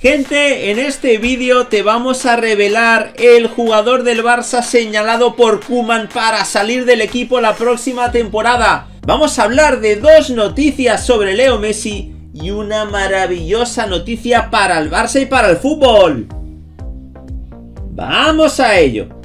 Gente, en este vídeo te vamos a revelar el jugador del Barça señalado por Kuman para salir del equipo la próxima temporada. Vamos a hablar de dos noticias sobre Leo Messi y una maravillosa noticia para el Barça y para el fútbol. ¡Vamos a ello!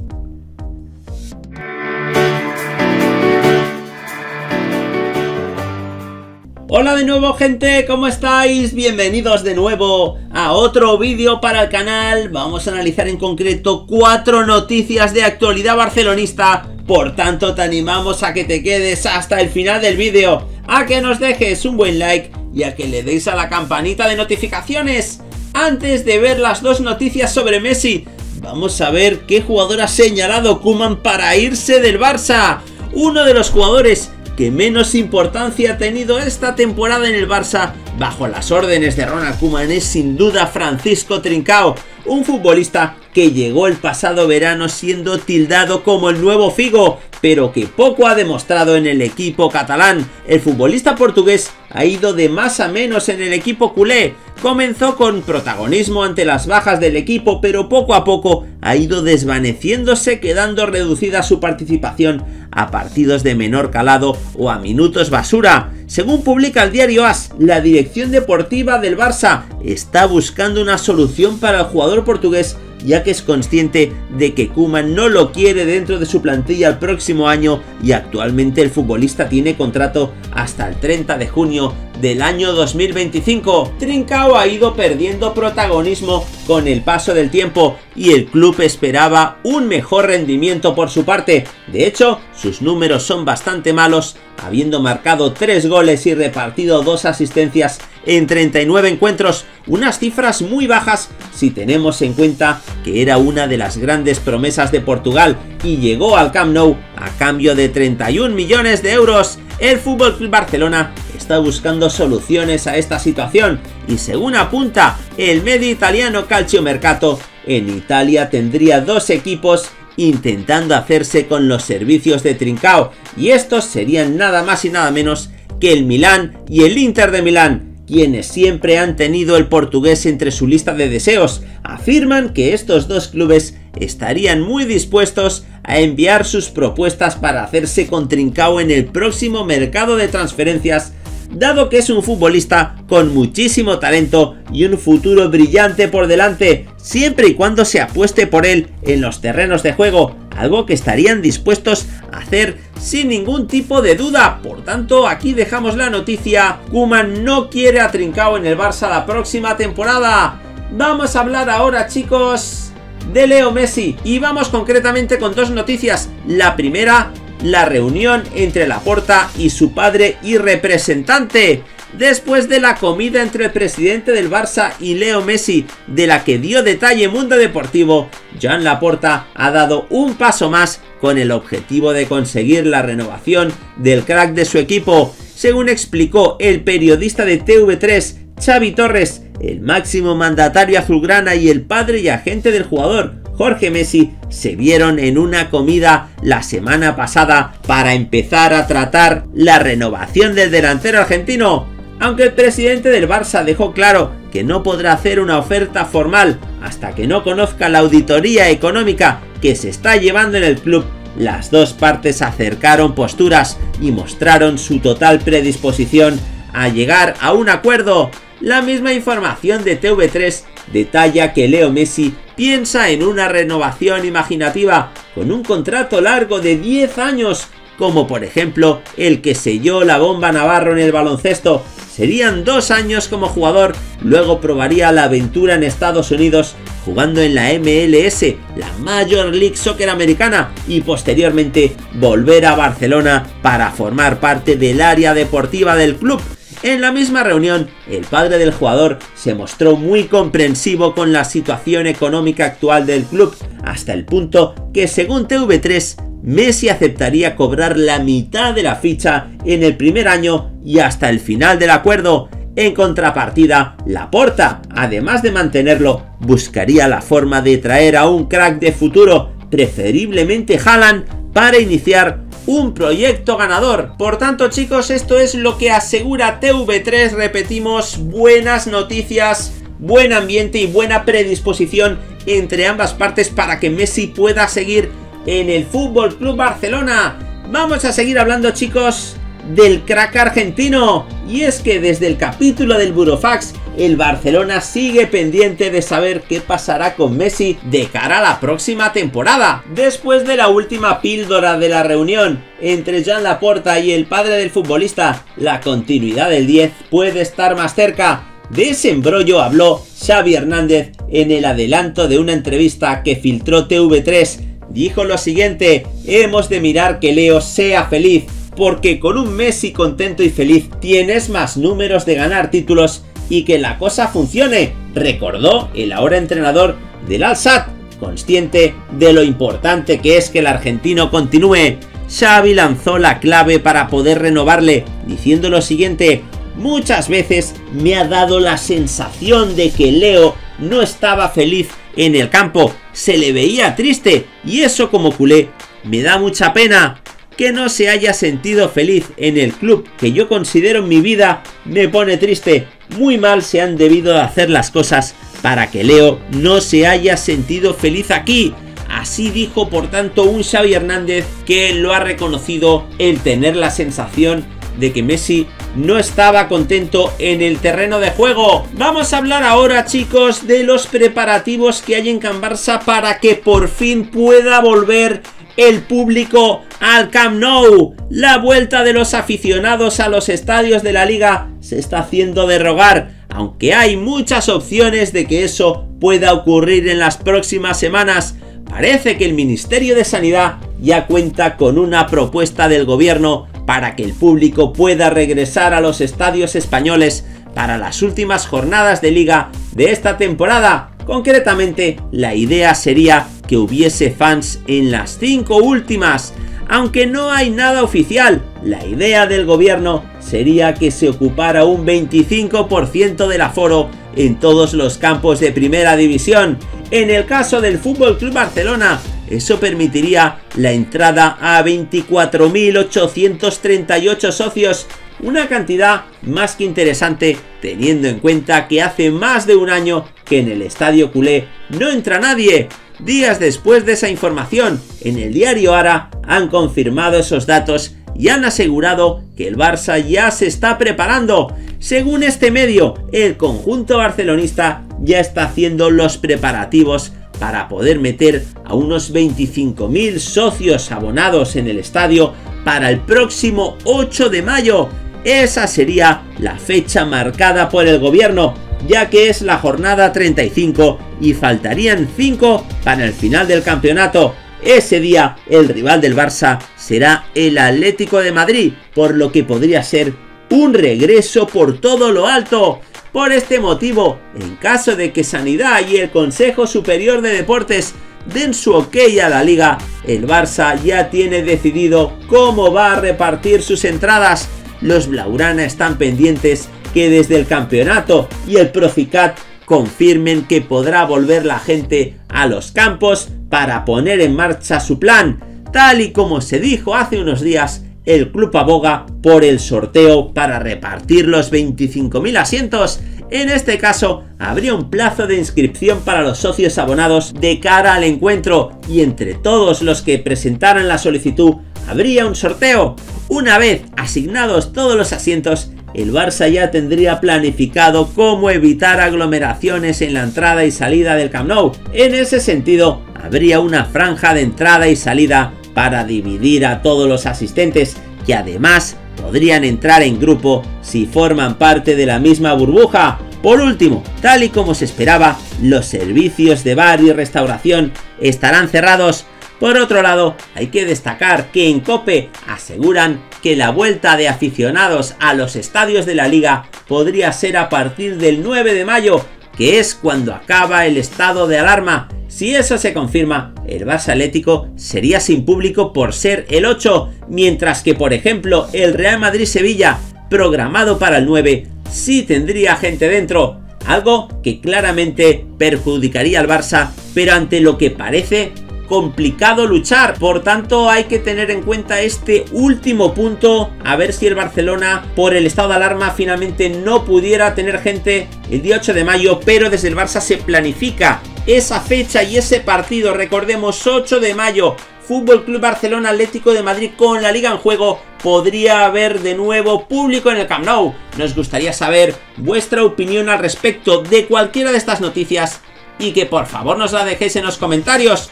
Hola de nuevo gente, ¿cómo estáis? Bienvenidos de nuevo a otro vídeo para el canal. Vamos a analizar en concreto cuatro noticias de actualidad barcelonista. Por tanto, te animamos a que te quedes hasta el final del vídeo, a que nos dejes un buen like y a que le deis a la campanita de notificaciones. Antes de ver las dos noticias sobre Messi, vamos a ver qué jugador ha señalado Kuman para irse del Barça. Uno de los jugadores que menos importancia ha tenido esta temporada en el Barça bajo las órdenes de Ronald Koeman es sin duda Francisco Trincao, un futbolista que llegó el pasado verano siendo tildado como el nuevo Figo, pero que poco ha demostrado en el equipo catalán. El futbolista portugués ha ido de más a menos en el equipo culé. Comenzó con protagonismo ante las bajas del equipo, pero poco a poco ha ido desvaneciéndose, quedando reducida su participación a partidos de menor calado o a minutos basura. Según publica el diario AS, la dirección deportiva del Barça está buscando una solución para el jugador portugués ya que es consciente de que Kuman no lo quiere dentro de su plantilla el próximo año y actualmente el futbolista tiene contrato hasta el 30 de junio del año 2025. Trincao ha ido perdiendo protagonismo con el paso del tiempo y el club esperaba un mejor rendimiento por su parte. De hecho, sus números son bastante malos, habiendo marcado 3 goles y repartido 2 asistencias en 39 encuentros, unas cifras muy bajas si tenemos en cuenta que era una de las grandes promesas de Portugal y llegó al Camp Nou a cambio de 31 millones de euros. El Fútbol Club Barcelona está buscando soluciones a esta situación y según apunta el medio italiano Calcio Mercato, en Italia tendría dos equipos intentando hacerse con los servicios de Trincao y estos serían nada más y nada menos que el Milán y el Inter de Milán quienes siempre han tenido el portugués entre su lista de deseos, afirman que estos dos clubes estarían muy dispuestos a enviar sus propuestas para hacerse con Trincao en el próximo mercado de transferencias dado que es un futbolista con muchísimo talento y un futuro brillante por delante, siempre y cuando se apueste por él en los terrenos de juego, algo que estarían dispuestos a hacer sin ningún tipo de duda. Por tanto, aquí dejamos la noticia, Kuman no quiere a en el Barça la próxima temporada. Vamos a hablar ahora, chicos, de Leo Messi y vamos concretamente con dos noticias. La primera la reunión entre Laporta y su padre y representante. Después de la comida entre el presidente del Barça y Leo Messi, de la que dio detalle Mundo Deportivo, Joan Laporta ha dado un paso más con el objetivo de conseguir la renovación del crack de su equipo, según explicó el periodista de TV3 Xavi Torres, el máximo mandatario azulgrana y el padre y agente del jugador, Jorge Messi se vieron en una comida la semana pasada para empezar a tratar la renovación del delantero argentino, aunque el presidente del Barça dejó claro que no podrá hacer una oferta formal hasta que no conozca la auditoría económica que se está llevando en el club. Las dos partes acercaron posturas y mostraron su total predisposición a llegar a un acuerdo. La misma información de TV3 detalla que Leo Messi piensa en una renovación imaginativa con un contrato largo de 10 años, como por ejemplo el que selló la bomba Navarro en el baloncesto. Serían dos años como jugador, luego probaría la aventura en Estados Unidos jugando en la MLS, la Major League Soccer americana, y posteriormente volver a Barcelona para formar parte del área deportiva del club en la misma reunión, el padre del jugador se mostró muy comprensivo con la situación económica actual del club, hasta el punto que según TV3, Messi aceptaría cobrar la mitad de la ficha en el primer año y hasta el final del acuerdo. En contrapartida, Laporta, además de mantenerlo, buscaría la forma de traer a un crack de futuro, preferiblemente Haaland, para iniciar un proyecto ganador. Por tanto, chicos, esto es lo que asegura TV3. Repetimos, buenas noticias buen ambiente y buena predisposición entre ambas partes para que Messi pueda seguir en el Fútbol Club Barcelona. Vamos a seguir hablando, chicos, del crack argentino. Y es que desde el capítulo del Burofax, el Barcelona sigue pendiente de saber qué pasará con Messi de cara a la próxima temporada. Después de la última píldora de la reunión entre Jean Laporta y el padre del futbolista, la continuidad del 10 puede estar más cerca. De ese embrollo habló Xavi Hernández en el adelanto de una entrevista que filtró TV3. Dijo lo siguiente, hemos de mirar que Leo sea feliz, porque con un Messi contento y feliz tienes más números de ganar títulos y que la cosa funcione, recordó el ahora entrenador del Al-Sad, consciente de lo importante que es que el argentino continúe. Xavi lanzó la clave para poder renovarle, diciendo lo siguiente, muchas veces me ha dado la sensación de que Leo no estaba feliz en el campo, se le veía triste y eso como culé me da mucha pena, que no se haya sentido feliz en el club que yo considero mi vida me pone triste. Muy mal se han debido de hacer las cosas para que Leo no se haya sentido feliz aquí. Así dijo por tanto un Xavi Hernández que lo ha reconocido el tener la sensación de que Messi no estaba contento en el terreno de juego. Vamos a hablar ahora chicos de los preparativos que hay en Can Barça para que por fin pueda volver el público al Camp Nou. La vuelta de los aficionados a los estadios de la liga se está haciendo de rogar, aunque hay muchas opciones de que eso pueda ocurrir en las próximas semanas. Parece que el Ministerio de Sanidad ya cuenta con una propuesta del gobierno para que el público pueda regresar a los estadios españoles para las últimas jornadas de liga de esta temporada. Concretamente, la idea sería que hubiese fans en las cinco últimas. Aunque no hay nada oficial, la idea del gobierno sería que se ocupara un 25% del aforo en todos los campos de primera división. En el caso del Fútbol Club Barcelona, eso permitiría la entrada a 24.838 socios, una cantidad más que interesante teniendo en cuenta que hace más de un año que en el estadio culé no entra nadie. Días después de esa información, en el diario Ara han confirmado esos datos y han asegurado que el Barça ya se está preparando. Según este medio, el conjunto barcelonista ya está haciendo los preparativos para poder meter a unos 25.000 socios abonados en el estadio para el próximo 8 de mayo. Esa sería la fecha marcada por el gobierno, ya que es la jornada 35 y faltarían 5 para el final del campeonato. Ese día el rival del Barça será el Atlético de Madrid, por lo que podría ser un regreso por todo lo alto. Por este motivo, en caso de que Sanidad y el Consejo Superior de Deportes den su ok a la liga, el Barça ya tiene decidido cómo va a repartir sus entradas. Los Blaurana están pendientes que desde el campeonato y el Proficat confirmen que podrá volver la gente a los campos para poner en marcha su plan, tal y como se dijo hace unos días el club aboga por el sorteo para repartir los 25.000 asientos. En este caso, habría un plazo de inscripción para los socios abonados de cara al encuentro y entre todos los que presentaran la solicitud habría un sorteo. Una vez asignados todos los asientos, el Barça ya tendría planificado cómo evitar aglomeraciones en la entrada y salida del Camp Nou. En ese sentido, habría una franja de entrada y salida para dividir a todos los asistentes que además podrían entrar en grupo si forman parte de la misma burbuja. Por último, tal y como se esperaba, los servicios de bar y restauración estarán cerrados. Por otro lado, hay que destacar que en Cope aseguran que la vuelta de aficionados a los estadios de la liga podría ser a partir del 9 de mayo, que es cuando acaba el estado de alarma. Si eso se confirma, el Barça Atlético sería sin público por ser el 8, mientras que por ejemplo el Real Madrid-Sevilla, programado para el 9, sí tendría gente dentro, algo que claramente perjudicaría al Barça, pero ante lo que parece complicado luchar. Por tanto, hay que tener en cuenta este último punto. A ver si el Barcelona, por el estado de alarma, finalmente no pudiera tener gente el día 8 de mayo. Pero desde el Barça se planifica esa fecha y ese partido. Recordemos, 8 de mayo. Fútbol Club Barcelona Atlético de Madrid con la liga en juego podría haber de nuevo público en el Camp Nou. Nos gustaría saber vuestra opinión al respecto de cualquiera de estas noticias y que por favor nos la dejéis en los comentarios